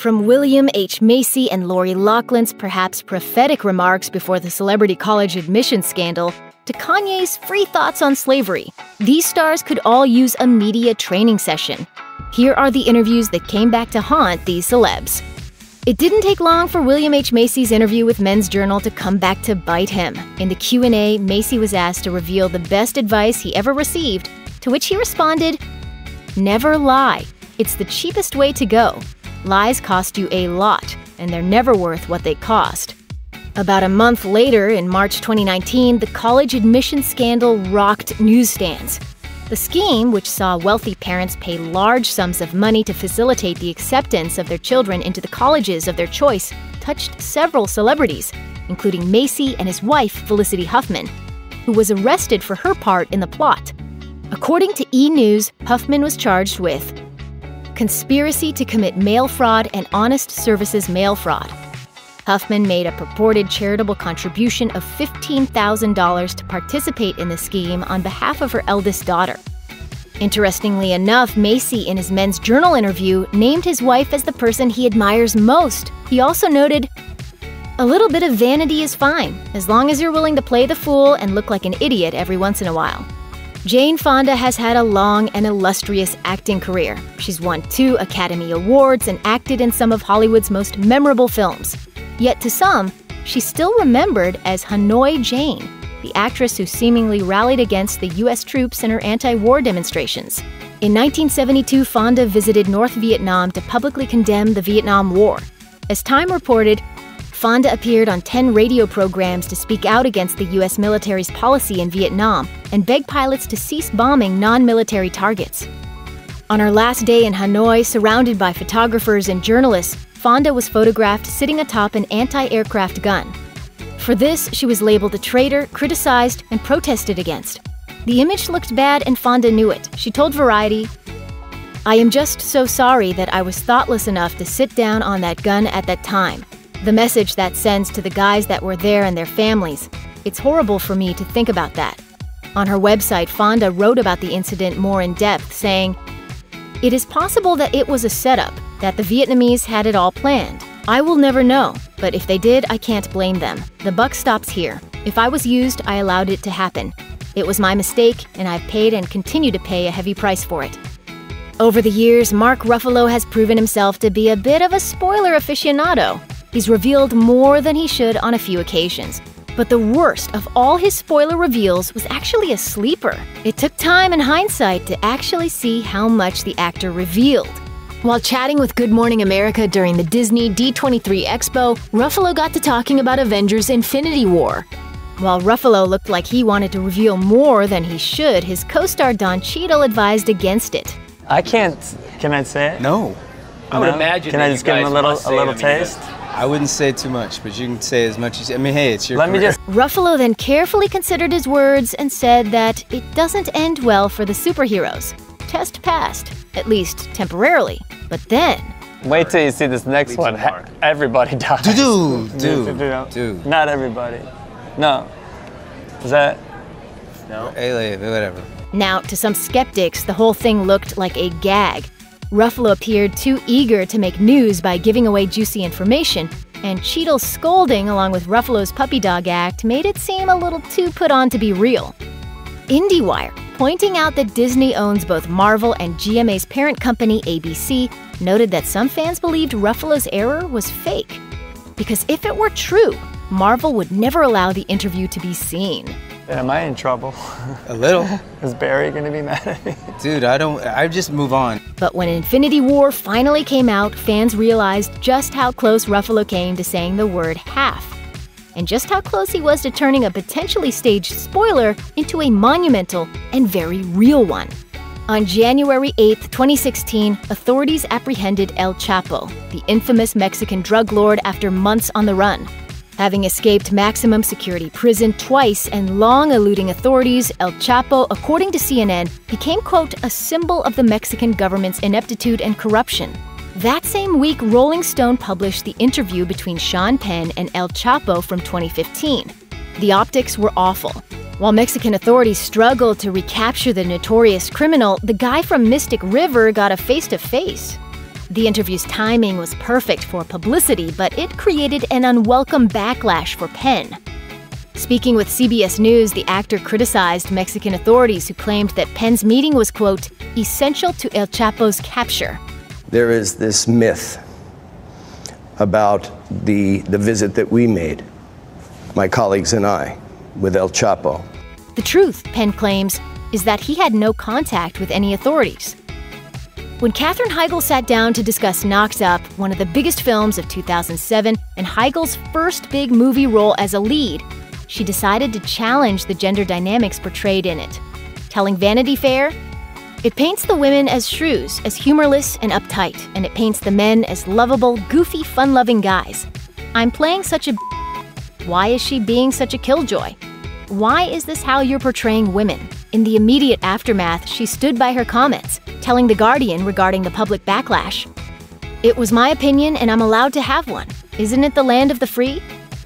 From William H. Macy and Lori Loughlin's perhaps prophetic remarks before the celebrity college admission scandal to Kanye's free thoughts on slavery, these stars could all use a media training session. Here are the interviews that came back to haunt these celebs. It didn't take long for William H. Macy's interview with Men's Journal to come back to bite him. In the Q&A, Macy was asked to reveal the best advice he ever received, to which he responded, "Never lie. It's the cheapest way to go. Lies cost you a lot, and they're never worth what they cost. About a month later, in March 2019, the college admission scandal rocked newsstands. The scheme, which saw wealthy parents pay large sums of money to facilitate the acceptance of their children into the colleges of their choice, touched several celebrities, including Macy and his wife, Felicity Huffman, who was arrested for her part in the plot. According to E! News, Huffman was charged with conspiracy to commit mail fraud and honest services mail fraud. Huffman made a purported charitable contribution of $15,000 to participate in the scheme on behalf of her eldest daughter. Interestingly enough, Macy, in his Men's Journal interview, named his wife as the person he admires most. He also noted, A little bit of vanity is fine, as long as you're willing to play the fool and look like an idiot every once in a while. Jane Fonda has had a long and illustrious acting career. She's won two Academy Awards and acted in some of Hollywood's most memorable films. Yet to some, she's still remembered as Hanoi Jane, the actress who seemingly rallied against the U.S. troops in her anti war demonstrations. In 1972, Fonda visited North Vietnam to publicly condemn the Vietnam War. As Time reported, Fonda appeared on 10 radio programs to speak out against the U.S. military's policy in Vietnam and beg pilots to cease bombing non military targets. On her last day in Hanoi, surrounded by photographers and journalists, Fonda was photographed sitting atop an anti aircraft gun. For this, she was labeled a traitor, criticized, and protested against. The image looked bad, and Fonda knew it. She told Variety, I am just so sorry that I was thoughtless enough to sit down on that gun at that time. The message that sends to the guys that were there and their families. It's horrible for me to think about that. On her website, Fonda wrote about the incident more in depth, saying, It is possible that it was a setup, that the Vietnamese had it all planned. I will never know, but if they did, I can't blame them. The buck stops here. If I was used, I allowed it to happen. It was my mistake, and I've paid and continue to pay a heavy price for it. Over the years, Mark Ruffalo has proven himself to be a bit of a spoiler aficionado. He's revealed more than he should on a few occasions. But the worst of all his spoiler reveals was actually a sleeper. It took time and hindsight to actually see how much the actor revealed. While chatting with Good Morning America during the Disney D23 Expo, Ruffalo got to talking about Avengers Infinity War. While Ruffalo looked like he wanted to reveal more than he should, his co star Don Cheadle advised against it. I can't. Can I say it? No. I would imagine. Can I just give him a little a say it. little I mean, taste? I wouldn't say too much, but you can say as much as I mean, hey, it's your Let me just. Ruffalo then carefully considered his words and said that it doesn't end well for the superheroes. Test passed, at least temporarily. But then, Wait till you see this next one. Everybody dies. Dude, dude, Dude. dude. Not everybody. No. Is that? No. Hey, whatever. now to some skeptics, the whole thing looked like a gag. Ruffalo appeared too eager to make news by giving away juicy information, and Cheadle's scolding along with Ruffalo's puppy dog act made it seem a little too put on to be real. IndieWire, pointing out that Disney owns both Marvel and GMA's parent company ABC, noted that some fans believed Ruffalo's error was fake. Because if it were true, Marvel would never allow the interview to be seen. Am I in trouble? A little. Is Barry gonna be mad at me? Dude, I don't I just move on. But when Infinity War finally came out, fans realized just how close Ruffalo came to saying the word half, and just how close he was to turning a potentially staged spoiler into a monumental and very real one. On January 8, 2016, authorities apprehended El Chapo, the infamous Mexican drug lord, after months on the run. Having escaped maximum security prison twice and long eluding authorities, El Chapo, according to CNN, became, quote, a symbol of the Mexican government's ineptitude and corruption. That same week, Rolling Stone published the interview between Sean Penn and El Chapo from 2015. The optics were awful. While Mexican authorities struggled to recapture the notorious criminal, the guy from Mystic River got a face to face. The interview's timing was perfect for publicity, but it created an unwelcome backlash for Penn. Speaking with CBS News, the actor criticized Mexican authorities who claimed that Penn's meeting was, quote, essential to El Chapo's capture. There is this myth about the, the visit that we made, my colleagues and I, with El Chapo. The truth, Penn claims, is that he had no contact with any authorities. When Katherine Heigl sat down to discuss Knocked Up, one of the biggest films of 2007 and Heigl's first big movie role as a lead, she decided to challenge the gender dynamics portrayed in it. Telling Vanity Fair, it paints the women as shrews, as humorless and uptight, and it paints the men as lovable, goofy, fun loving guys. I'm playing such a. Why is she being such a killjoy? Why is this how you're portraying women? In the immediate aftermath, she stood by her comments, telling The Guardian regarding the public backlash. It was my opinion, and I'm allowed to have one. Isn't it the land of the free?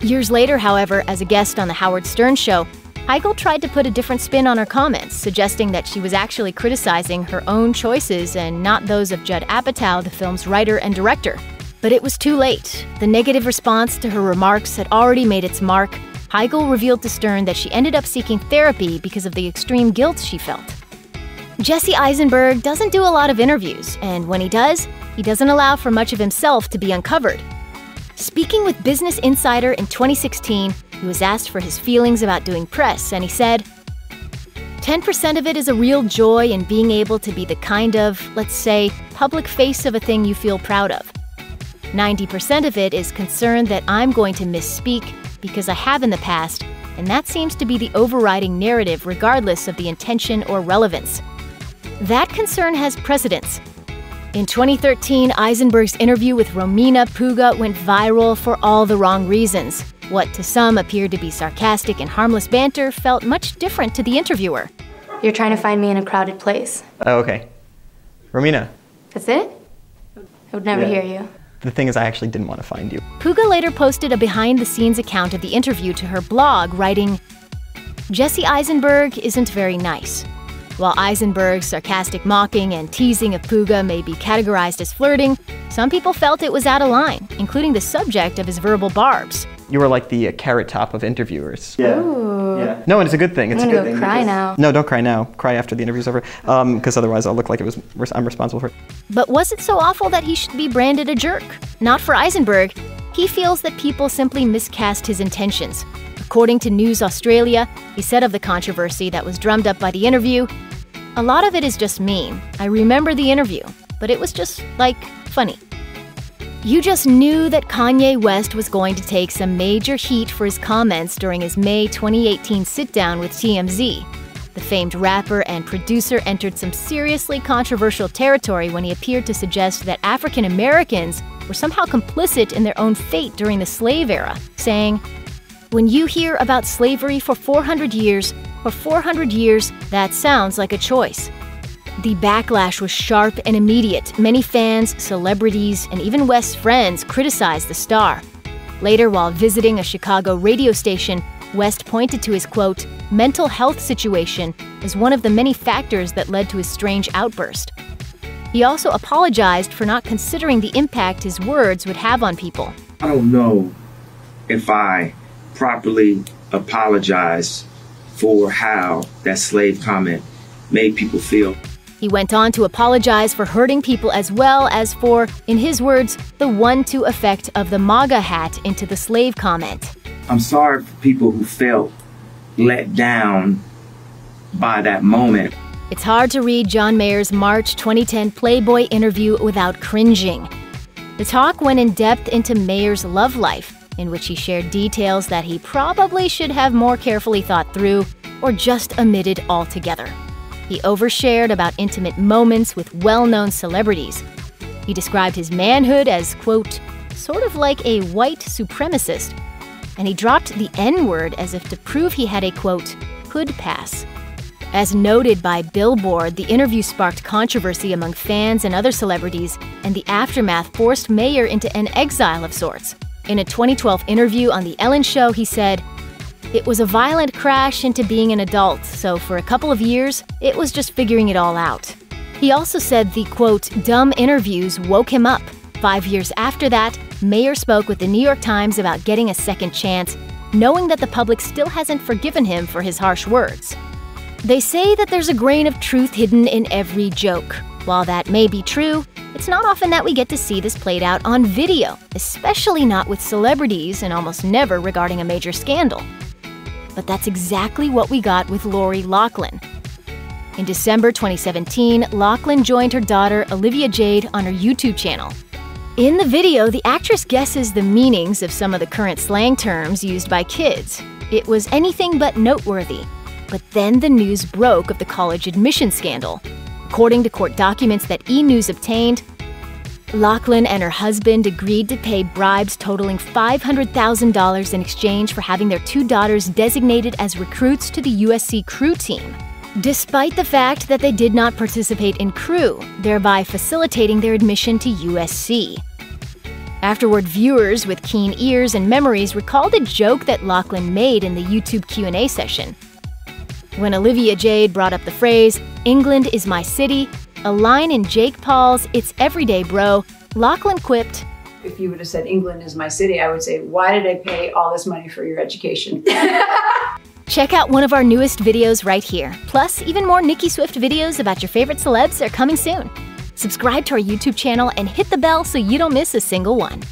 Years later, however, as a guest on The Howard Stern Show, Heigl tried to put a different spin on her comments, suggesting that she was actually criticizing her own choices and not those of Judd Apatow, the film's writer and director. But it was too late. The negative response to her remarks had already made its mark. Heigl revealed to Stern that she ended up seeking therapy because of the extreme guilt she felt. Jesse Eisenberg doesn't do a lot of interviews, and when he does, he doesn't allow for much of himself to be uncovered. Speaking with Business Insider in 2016, he was asked for his feelings about doing press, and he said, 10% of it is a real joy in being able to be the kind of, let's say, public face of a thing you feel proud of. 90% of it is concern that I'm going to misspeak because I have in the past, and that seems to be the overriding narrative regardless of the intention or relevance. That concern has precedence. In 2013, Eisenberg's interview with Romina Puga went viral for all the wrong reasons. What to some appeared to be sarcastic and harmless banter felt much different to the interviewer. You're trying to find me in a crowded place. Oh, okay. Romina. That's it? I would never yeah. hear you. The thing is, I actually didn't want to find you. Puga later posted a behind the scenes account of the interview to her blog, writing Jesse Eisenberg isn't very nice. While Eisenberg's sarcastic mocking and teasing of Puga may be categorized as flirting, some people felt it was out of line, including the subject of his verbal barbs. You were like the uh, carrot top of interviewers. Yeah. Ooh. Yeah. No, and it's a good thing. It's I'm a good go thing. cry now. No, don't cry now. Cry after the interview's over, because um, otherwise I'll look like it was I'm responsible for it. But was it so awful that he should be branded a jerk? Not for Eisenberg. He feels that people simply miscast his intentions. According to News Australia, he said of the controversy that was drummed up by the interview, a lot of it is just mean. I remember the interview, but it was just, like, funny. You just knew that Kanye West was going to take some major heat for his comments during his May 2018 sit down with TMZ. The famed rapper and producer entered some seriously controversial territory when he appeared to suggest that African Americans were somehow complicit in their own fate during the slave era, saying, When you hear about slavery for 400 years, for 400 years, that sounds like a choice. The backlash was sharp and immediate. Many fans, celebrities, and even West's friends criticized the star. Later, while visiting a Chicago radio station, West pointed to his quote, mental health situation as one of the many factors that led to his strange outburst. He also apologized for not considering the impact his words would have on people. I don't know if I properly apologize for how that slave comment made people feel. He went on to apologize for hurting people as well as for, in his words, the one two effect of the MAGA hat into the slave comment. I'm sorry for people who felt let down by that moment. It's hard to read John Mayer's March 2010 Playboy interview without cringing. The talk went in depth into Mayer's love life, in which he shared details that he probably should have more carefully thought through or just omitted altogether. He overshared about intimate moments with well known celebrities. He described his manhood as, quote, sort of like a white supremacist. And he dropped the N word as if to prove he had a, quote, hood pass. As noted by Billboard, the interview sparked controversy among fans and other celebrities, and the aftermath forced Mayer into an exile of sorts. In a 2012 interview on The Ellen Show, he said, it was a violent crash into being an adult, so for a couple of years, it was just figuring it all out. He also said the quote, dumb interviews woke him up. Five years after that, Mayer spoke with the New York Times about getting a second chance, knowing that the public still hasn't forgiven him for his harsh words. They say that there's a grain of truth hidden in every joke. While that may be true, it's not often that we get to see this played out on video, especially not with celebrities and almost never regarding a major scandal. But that's exactly what we got with Lori Loughlin. In December 2017, Loughlin joined her daughter Olivia Jade on her YouTube channel. In the video, the actress guesses the meanings of some of the current slang terms used by kids. It was anything but noteworthy. But then the news broke of the college admission scandal. According to court documents that E! News obtained, Loughlin and her husband agreed to pay bribes totaling $500,000 in exchange for having their two daughters designated as recruits to the USC crew team. Despite the fact that they did not participate in crew, thereby facilitating their admission to USC. Afterward, viewers with keen ears and memories recalled a joke that Loughlin made in the YouTube Q&A session. When Olivia Jade brought up the phrase, England is my city, a line in Jake Paul's It's Everyday Bro, Loughlin quipped, If you would have said England is my city, I would say, why did I pay all this money for your education? Check out one of our newest videos right here. Plus, even more Nicki Swift videos about your favorite celebs are coming soon. Subscribe to our YouTube channel and hit the bell so you don't miss a single one.